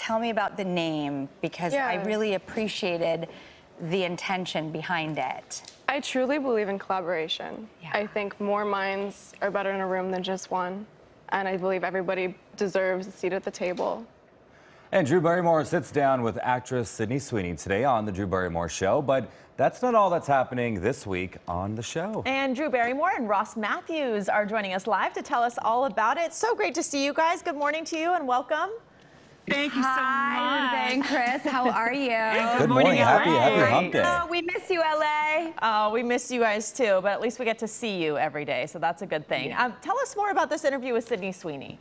tell me about the name because I really appreciated the intention behind it. I truly believe in collaboration. Yeah. I think more minds are better in a room than just one. And I believe everybody deserves a seat at the table. And Drew Barrymore sits down with actress Sydney Sweeney today on The Drew Barrymore Show. But that's not all that's happening this week on the show. And Drew Barrymore and Ross Mathews are joining us live to tell us all about it. So great to see you guys. Good morning to you and welcome. Thank you so Hi, Ruth and much. Chris. How are you? Good morning. morning, Happy, LA. happy hump day. Oh, we miss you, LA. Oh, we miss you guys too, but at least we get to see you every day, so that's a good thing. Um, tell us more about this interview with Sydney Sweeney.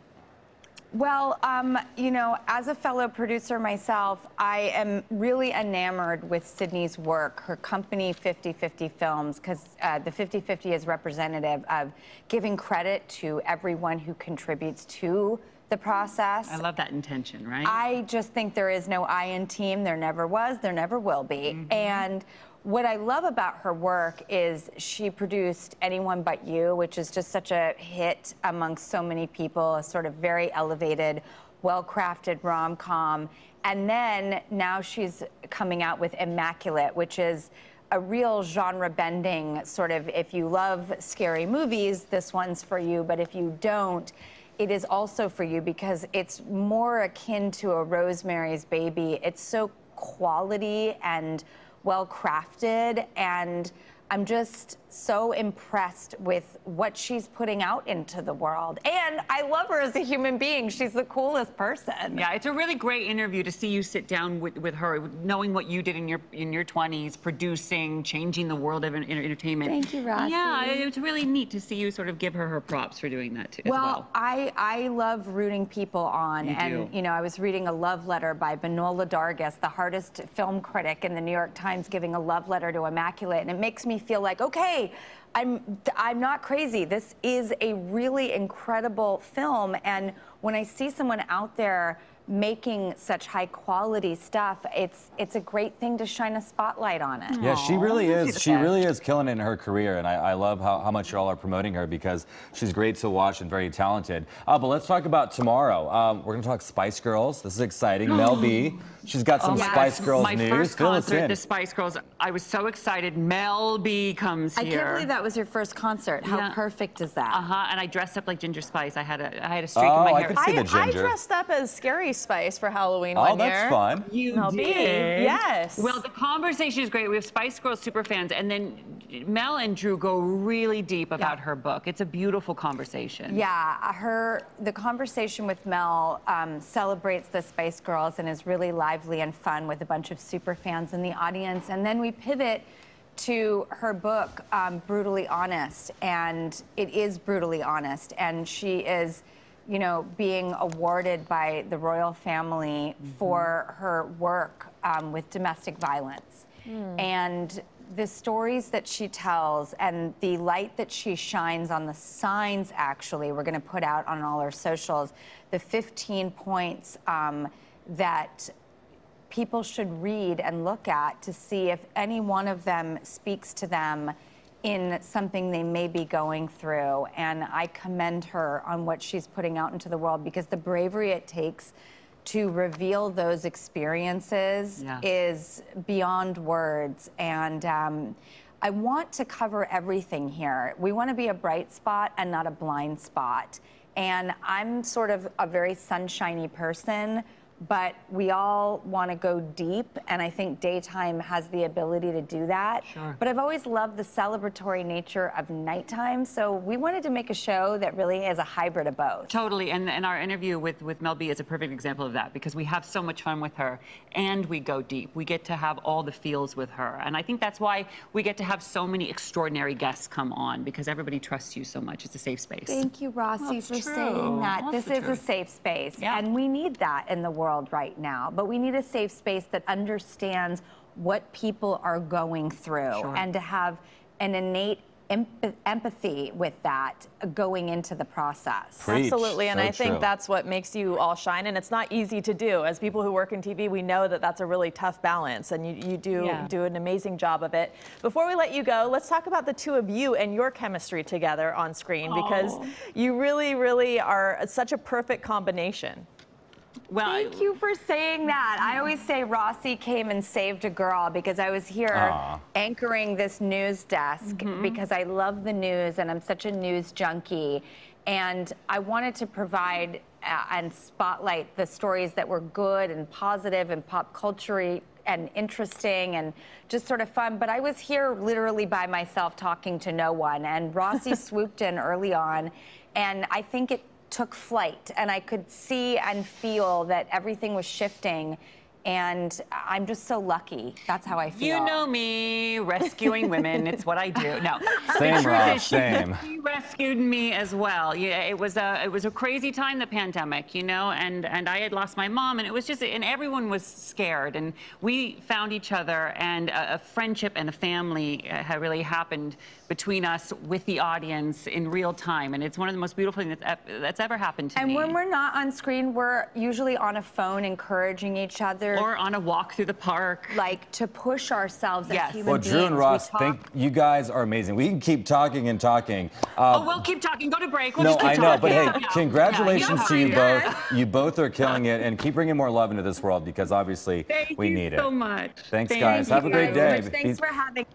Well, um, you know, as a fellow producer myself, I am really enamored with Sydney's work, her company 50/50 Films, because uh, the 50/50 is representative of giving credit to everyone who contributes to the process. I love that intention, right? I just think there is no I in team. There never was. There never will be. Mm-hmm. And what I love about her work is she produced Anyone But You, which is just such a hit amongst so many people, a sort of very elevated, well crafted rom com. And then now she's coming out with Immaculate, which is a real genre bending sort of if you love scary movies, this one's for you. But if you don't, it is also for you because it's more akin to a Rosemary's Baby. It's so quality and well crafted and I'm just so impressed with what she's putting out into the world. And I love her as a human being. She's the coolest person. yeah, it's a really great interview to see you sit down with, with her, knowing what you did in your in your 20s, producing, changing the world of en- entertainment. Thank you, Rossi. Yeah, it's really neat to see you sort of give her her props for doing that too, as Well, well. I, I love rooting people on. You and, do. you know, I was reading a love letter by Manohla Dargis, the hardest film critic in the New York Times, giving a love letter to Immaculate. And it makes me feel like, okay, I'm, I'm not crazy. This is a really incredible film. And when I see someone out there making such high quality stuff, it's, it's a great thing to shine a spotlight on it. Yeah, she really is. She really is killing it in her career, and I, I love how, how much y'all are promoting her because she's great to watch and very talented. Uh, but let's talk about tomorrow. Um, we're gonna talk Spice Girls. This is exciting. Mel B. She's got some Oh my Spice gosh, Girls My news. first Fill concert, the Spice Girls. I was so excited. Mel B comes here. I can't believe that was your first concert. How Yeah. perfect is that? Uh huh. And I dressed up like Ginger Spice. I had a I had a streak Oh, in my hair. I hair. could see the I, I dressed up as Scary Spice for Halloween oh, one that's year. fun. You Mel B. Yes. Well, the conversation is great. We have Spice Girls super fans, and then Mel and Drew go really deep about her book. It's a beautiful conversation. Yeah, her the conversation with Mel um, celebrates the Spice Girls and is really lively and fun with a bunch of super fans in the audience. And then we pivot to her book, um, Brutally Honest, and it is brutally honest. And she is, you know, being awarded by the royal family for her work um, with domestic violence. And the stories that she tells and the light that she shines on the signs, actually, we're going to put out on all our socials, the 15 points um, that people should read and look at to see if any one of them speaks to them in something they may be going through. And I commend her on what she's putting out into the world because the bravery it takes to reveal those experiences Yeah. is beyond words. And um, I want to cover everything here. We want to be a bright spot and not a blind spot. And I'm sort of a very sunshiny person, but we all want to go deep. And I think daytime has the ability to do that. Sure. But I've always loved the celebratory nature of nighttime. So we wanted to make a show that really is a hybrid of both. Totally, and, and our interview with, with Mel B is a perfect example of that because we have so much fun with her and we go deep. We get to have all the feels with her. And I think that's why we get to have so many extraordinary guests come on because everybody trusts you so much. It's a safe space. Thank you, Rossi, That's for true. saying that. That's this the is a safe space, Yeah. and we need that in the world right now. But we need a safe space that understands what people are going through Sure. and to have an innate empathy with that going into the process. Preach. Absolutely, and So I think true. that's what makes you all shine. And it's not easy to do. As people who work in TV, we know that that's a really tough balance, and you, you do Yeah. do an amazing job of it. Before we let you go, let's talk about the two of you and your chemistry together on screen because Oh. you really, really are such a perfect combination. Well, Thank you for saying that. I always say Rossi came and saved a girl because I was here Aw. anchoring this news desk because I love the news and I'm such a news junkie. And I wanted to provide uh, and spotlight the stories that were good and positive and pop culture and interesting and just sort of fun. But I was here literally by myself talking to no one. And Rossi swooped in early on. And I think it took flight and I could see and feel that everything was shifting. And I'm just so lucky. That's how I feel. You know me, rescuing women. It's what I do. No, Same, the truth Ross, is she- same. She rescued me as well. Yeah, it was a it was a crazy time, the pandemic, you know, and and I had lost my mom, and it was just and everyone was scared, and we found each other, and a, a friendship and a family uh, had really happened between us with the audience in real time, and it's one of the most beautiful things that's, that's ever happened to And me. And when we're not on screen, we're usually on a phone encouraging each other. Or on a walk through the park. like to push ourselves Yes. as human Well, beings. Drew and Ross, talk- thank you guys are amazing. We can keep talking and talking. Uh, Oh, we'll keep talking. Go to break. We'll no, just keep I know, but hey. Yeah. congratulations Yeah, to you yeah. both. You both are killing it, and keep bringing more love into this world because obviously Thank we you need so it. much. Thanks, Thank guys. you Have a great Thanks so day. much. Thanks Be- for having